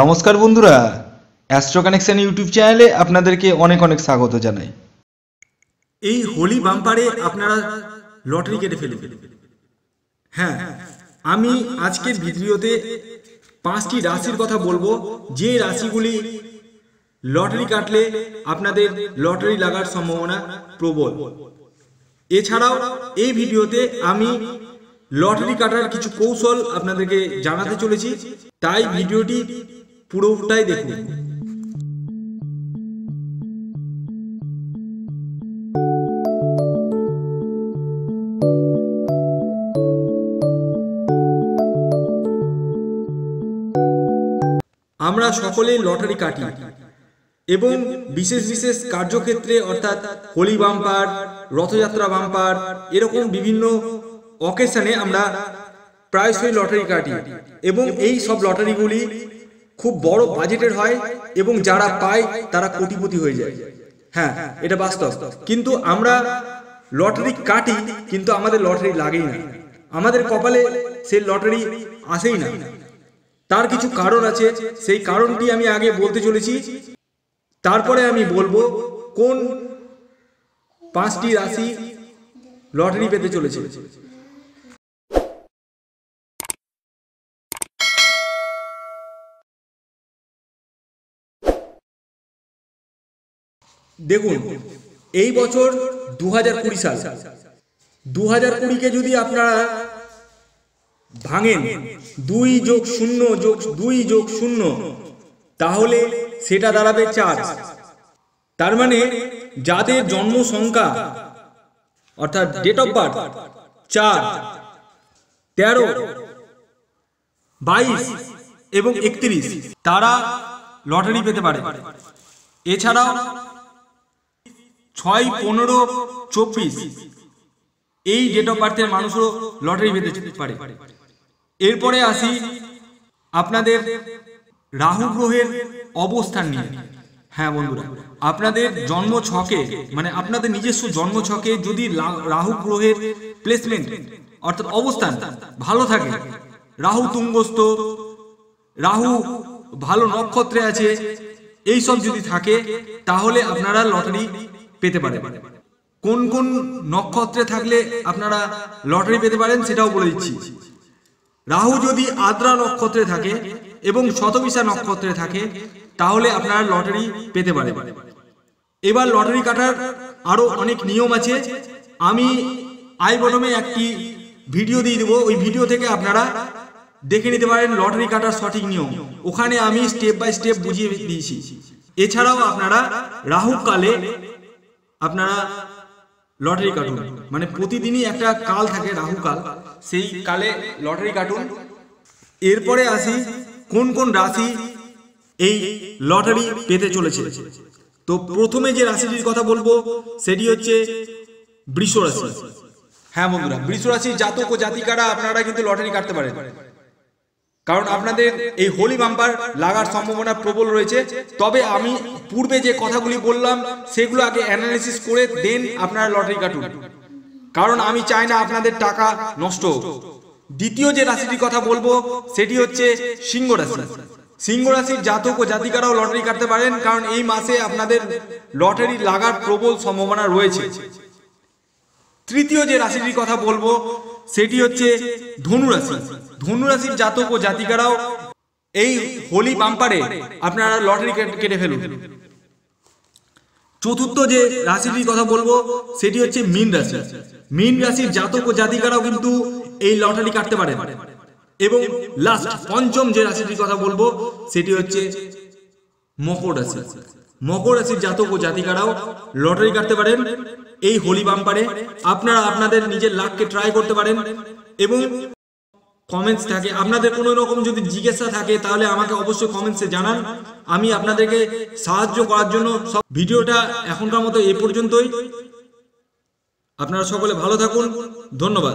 নমস্কার বন্ধুরা astro connection YouTube চ্যানেলে আপনাদেরকে অনেক অনেক স্বাগত জানাই। এই হোলি বাম্পারে আপনারা লটারি কেটে ফেলুন। হ্যাঁ আমি আজকের ভিডিওতে পাঁচটি রাশির কথা বলব। যে রাশিগুলি লটারি কাটলে আপনাদের লটারি লাগার সম্ভাবনা প্রবল। এছাড়াও এই ভিডিওতে আমি লটারি কাটার কিছু কৌশল আপনাদেরকে জানাতে চলেছি। তাই ভিডিওটি পুরোটাই দেখুন। আমরা সকলেই লটারি কাটি এবং বিশেষ বিশেষ কার্যক্ষেত্রে অর্থাৎ হোলি বাম্পার, রথযাত্রা বাম্পার, এরকম বিভিন্ন অকেশনে আমরা প্রায়শই লটারি কাটি এবং এই সব লটারিগুলি খুব বড় বাজেটের হয় এবং যারা পায় তারা কোটিপতি হয়ে যায়। হ্যাঁ এটা বাস্তব। কিন্তু আমরা লটারি কাটি, কিন্তু আমাদের লটারি লাগেই না। আমাদের কপালে সেই লটারি আসেই না। তার কিছু কারণ আছে। সেই কারণটি আমি আগে বলতে চলেছি। তারপরে আমি বলব কোন পাঁচটি রাশি লটারি পেতে চলেছে। দেখুন, এই বছর দু হাজার কুড়ি সাল। দু হাজার কুড়িকে যদি আপনারা ভাঙেন, দুই যোগ শূন্য যোগ, দুই যোগ শূন্য, তাহলে সেটা দাঁড়াবে চার। তার মানে যাদের জন্ম সংখ্যা, অর্থাৎ ডেট অফ বার্থ চার, তেরো, বাইশ এবং একত্রিশ, তারা লটারি পেতে পারে। এছাড়াও ছয় পনেরো চব্বিশ। এই ডেট অফ বার্থের মানুষও লটারি পেতে পারে। এরপরে আসি আপনাদের রাহু গ্রহের অবস্থান নিয়ে। হ্যাঁ বন্ধুরা, আপনাদের জন্ম ছকে মানে আপনাদের নিজস্ব জন্ম ছকে যদি রাহু গ্রহের প্লেসমেন্ট অর্থাৎ অবস্থান ভালো থাকে, রাহু তুঙ্গস্থ, রাহু ভালো নক্ষত্রে আছে, এই সব যদি থাকে, তাহলে আপনারা লটারি পেতে পারে। কোন কোন নক্ষত্রে থাকলে আপনারা লটারি পেতে পারেন সেটাও বলে দিচ্ছি। রাহু যদি আদ্রা নক্ষত্রে থাকে এবং শতবিশা নক্ষত্রে থাকে, তাহলে আপনারা লটারি পেতে পারেন। এবার লটারি কাটার আরও অনেক নিয়ম আছে। আমি আই বটমে একটি ভিডিও দিয়ে দেবো। ওই ভিডিও থেকে আপনারা দেখে নিতে পারেন লটারি কাটার সঠিক নিয়ম। ওখানে আমি স্টেপ বাই স্টেপ বুঝিয়ে দিয়েছি। এছাড়াও আপনারা রাহু কালে আপনারা লটারি কাটুন। মানে প্রতিদিনই একটা কাল থাকে রাহু কাল সেই কালে লটারি কাটুন। এরপরে আসি কোন কোন রাশি এই লটারি পেতে চলেছে? তো প্রথমে যে রাশিটির কথা বলব সেটি হচ্ছে বৃষ রাশি হ্যাঁ বন্ধুরা বৃষ রাশির জাতক ও জাতিকারা আপনারা কিন্তু লটারি কাটতে পারেন। কারণ আপনাদের এই হোলি বাম্পার লাগার সম্ভাবনা প্রবল রয়েছে। তবে আমি পূর্বে যে কথাগুলি বললাম, সেগুলো আগে অ্যানালিসিস করে দেন আপনারা লটারি কাটুন। কারণ আমি চাই না আপনাদের টাকা নষ্ট। দ্বিতীয় যে রাশিটির কথা বলব, সেটি হচ্ছে সিংহ রাশি। সিংহ রাশির জাতক ও জাতিকারাও লটারি কাটতে পারেন, কারণ এই মাসে আপনাদের লটারি লাগার প্রবল সম্ভাবনা রয়েছে। তৃতীয় যে রাশিটির কথা বলব সেটি হচ্ছে ধনু রাশি ধনু রাশির জাতক ও জাতিকারাও এই হোলি বাম্পারে আপনারা লটারি কেটে ফেলুন। চতুর্থ যে রাশিটির কথা বলব, সেটি হচ্ছে মীন রাশি। মীন রাশির জাতক ও জাতিকারাও কিন্তু এই লটারি কাটতে পারে এবং লাস্ট পঞ্চম যে রাশিটির কথা বলব, সেটি হচ্ছে মকর রাশি। মকর রাশির জাতক ও জাতিকারাও লটারি কাটতে পারেন। এই হোলি বাম্পারে আপনারা আপনাদের নিজের লাককে ট্রাই করতে পারেন এবং কমেন্টস থাকে। আপনাদের কোনো রকম যদি জিজ্ঞাসা থাকে, তাহলে আমাকে অবশ্যই কমেন্টসে জানান। আমি আপনাদেরকে সাহায্য করার জন্য সব ভিডিওটা এখনকার মতো এ পর্যন্তই। আপনারা সকলে ভালো থাকুন। ধন্যবাদ।